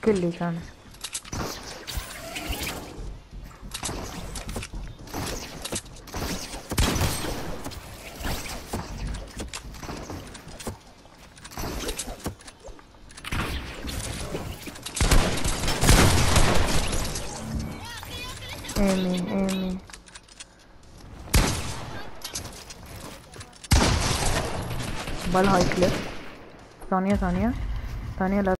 Kelly gun. Aiming, aiming. Ball high clear Sania Sania Sania